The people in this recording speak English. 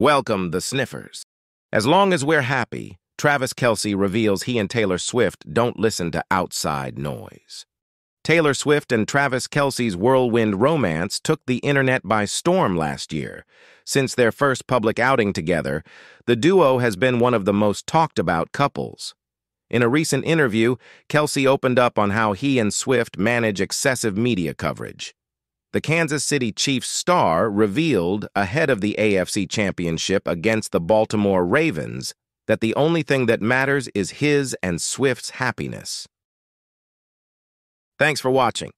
Welcome, the sniffers. As long as we're happy, Travis Kelce reveals he and Taylor Swift don't listen to outside noise. Taylor Swift and Travis Kelce's whirlwind romance took the internet by storm last year. Since their first public outing together, the duo has been one of the most talked about couples. In a recent interview, Kelsey opened up on how he and Swift manage excessive media coverage. The Kansas City Chiefs star revealed ahead of the AFC Championship against the Baltimore Ravens that the only thing that matters is his and Swift's happiness. Thanks for watching.